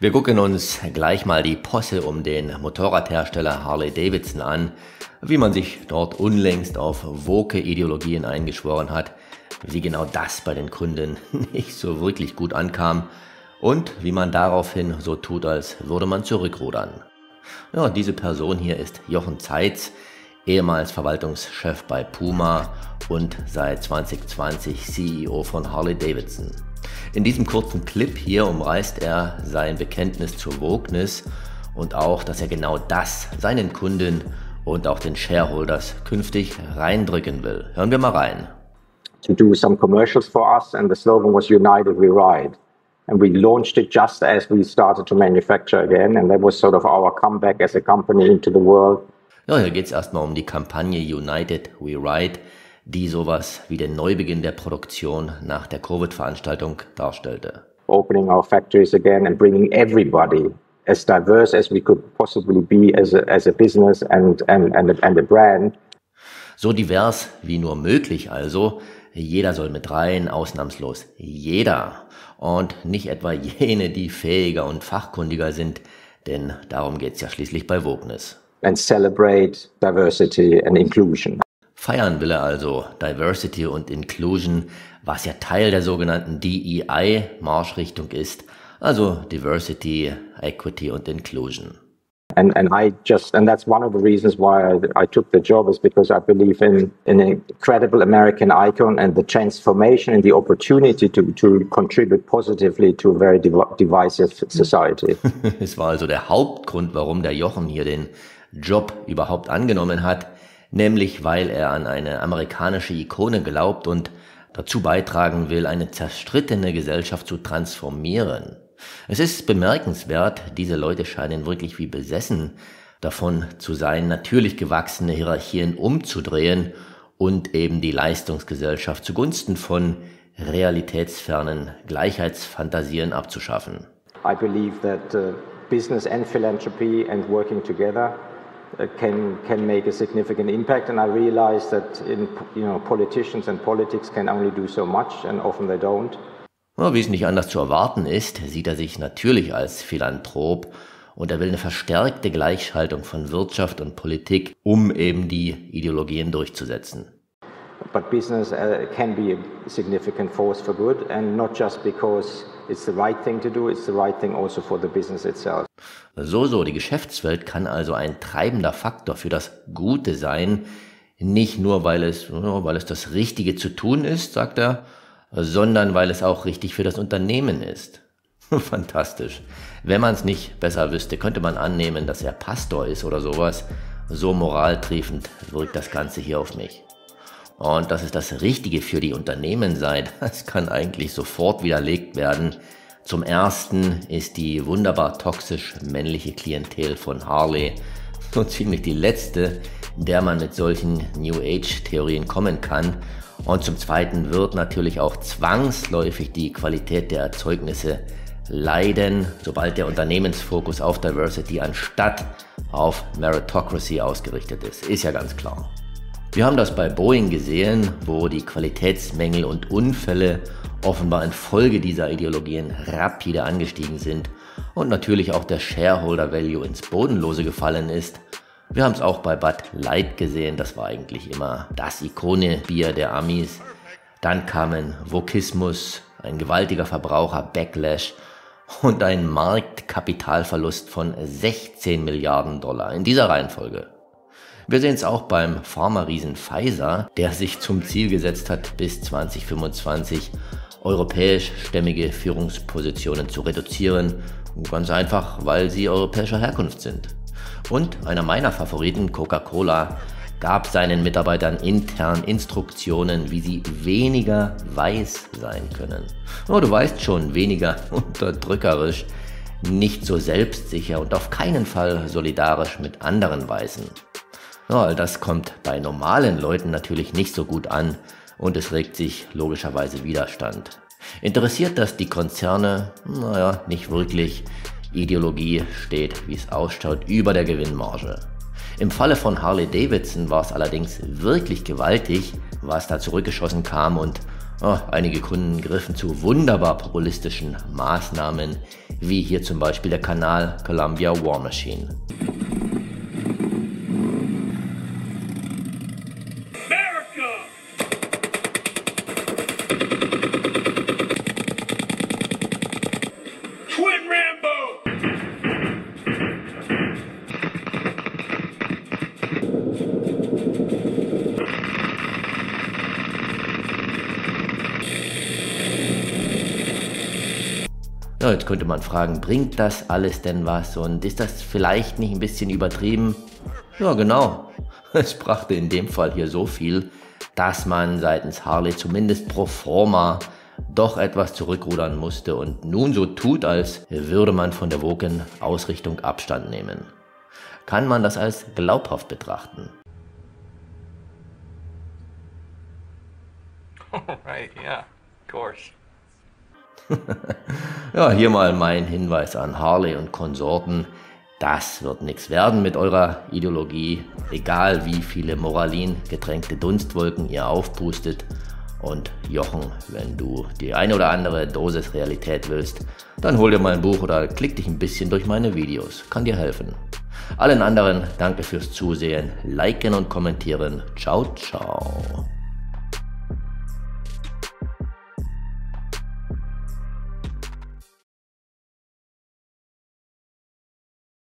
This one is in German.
Wir gucken uns gleich mal die Posse um den Motorradhersteller Harley Davidson an, wie man sich dort unlängst auf woke Ideologien eingeschworen hat, wie genau das bei den Kunden nicht so wirklich gut ankam und wie man daraufhin so tut, als würde man zurückrudern. Ja, diese Person hier ist Jochen Zeitz, ehemals Verwaltungschef bei Puma und seit 2020 CEO von Harley Davidson. In diesem kurzen Clip hier umreißt er sein Bekenntnis zur Wokeness und auch, dass er genau das seinen Kunden und auch den Shareholders künftig reindrücken will. Hören wir mal rein. To do some commercials for us and the slogan was United We Ride. And we launched it just as we started to manufacture again and that was sort of our comeback as a company into the world. Ja, hier geht es erstmal um die Kampagne United We Ride die sowas wie den Neubeginn der Produktion nach der Covid-Veranstaltung darstellte. Opening our factories again and bringing everybody as diverse as we could possibly be as a, as a business and, and, and, a, and a brand. So divers wie nur möglich also. Jeder soll mit rein, ausnahmslos jeder. Und nicht etwa jene, die fähiger und fachkundiger sind, denn darum geht's ja schließlich bei Wokeness. And celebrate diversity and inclusion. Feiern will er also Diversity und Inclusion, was ja Teil der sogenannten DEI-Marschrichtung ist, also Diversity, Equity und Inclusion. And, and I just, and that's one of the reasons why I, I took the job is because I believe in, in a credible American icon and the transformation and the opportunity to, to contribute positively to a very divisive society. es war also der Hauptgrund, warum der Jochen hier den Job überhaupt angenommen hat nämlich weil er an eine amerikanische Ikone glaubt und dazu beitragen will, eine zerstrittene Gesellschaft zu transformieren. Es ist bemerkenswert, diese Leute scheinen wirklich wie besessen davon zu sein, natürlich gewachsene Hierarchien umzudrehen und eben die Leistungsgesellschaft zugunsten von realitätsfernen Gleichheitsfantasien abzuschaffen. I believe that uh, business and philanthropy and working together Uh, can can make a significant impact. And I realize that in you know politicians and politics can only do so much, and often they don't. Ja, wie es nicht anders zu erwarten ist, sieht er sich natürlich als Philanthrop und er will eine verstärkte Gleichschaltung von Wirtschaft und Politik, um eben die Ideologien durchzusetzen. But business uh, can be a significant force for good and not just because it's the right thing to do, it's the right thing also for the business itself. So, so, die Geschäftswelt kann also ein treibender Faktor für das Gute sein, nicht nur weil es, weil es das Richtige zu tun ist, sagt er, sondern weil es auch richtig für das Unternehmen ist. Fantastisch. Wenn man es nicht besser wüsste, könnte man annehmen, dass er Pastor ist oder sowas. So moraltriefend wirkt das Ganze hier auf mich. Und dass es das Richtige für die Unternehmen sei, das kann eigentlich sofort widerlegt werden. Zum ersten ist die wunderbar toxisch männliche Klientel von Harley so ziemlich die letzte, der man mit solchen New Age-Theorien kommen kann. Und zum zweiten wird natürlich auch zwangsläufig die Qualität der Erzeugnisse leiden, sobald der Unternehmensfokus auf Diversity anstatt auf Meritocracy ausgerichtet ist. Ist ja ganz klar. Wir haben das bei Boeing gesehen, wo die Qualitätsmängel und Unfälle offenbar infolge dieser Ideologien rapide angestiegen sind und natürlich auch der Shareholder Value ins Bodenlose gefallen ist. Wir haben es auch bei Bud Light gesehen, das war eigentlich immer das Ikone-Bier der Amis. Dann kamen Vokismus, ein gewaltiger Verbraucher-Backlash und ein Marktkapitalverlust von 16 Milliarden Dollar in dieser Reihenfolge. Wir sehen es auch beim Pharma-Riesen Pfizer, der sich zum Ziel gesetzt hat, bis 2025 europäischstämmige Führungspositionen zu reduzieren. Ganz einfach, weil sie europäischer Herkunft sind. Und einer meiner Favoriten, Coca-Cola, gab seinen Mitarbeitern intern Instruktionen, wie sie weniger weiß sein können. Oh, du weißt schon, weniger unterdrückerisch, nicht so selbstsicher und auf keinen Fall solidarisch mit anderen Weißen. Ja, all das kommt bei normalen Leuten natürlich nicht so gut an und es regt sich logischerweise Widerstand. Interessiert das die Konzerne? Naja, nicht wirklich. Ideologie steht, wie es ausschaut, über der Gewinnmarge. Im Falle von Harley Davidson war es allerdings wirklich gewaltig, was da zurückgeschossen kam und Oh, einige Kunden griffen zu wunderbar populistischen Maßnahmen, wie hier zum Beispiel der Kanal Columbia War Machine. Ja, jetzt könnte man fragen, bringt das alles denn was und ist das vielleicht nicht ein bisschen übertrieben? Ja, genau. Es brachte in dem Fall hier so viel, dass man seitens Harley zumindest pro forma doch etwas zurückrudern musste und nun so tut, als würde man von der Woken Ausrichtung Abstand nehmen. Kann man das als glaubhaft betrachten? right, yeah, of course. ja, hier mal mein Hinweis an Harley und Konsorten. Das wird nichts werden mit eurer Ideologie, egal wie viele Moralin getränkte Dunstwolken ihr aufpustet. Und Jochen, wenn du die eine oder andere Dosis Realität willst, dann hol dir mal ein Buch oder klick dich ein bisschen durch meine Videos. Kann dir helfen. Allen anderen danke fürs Zusehen, liken und kommentieren. Ciao, ciao.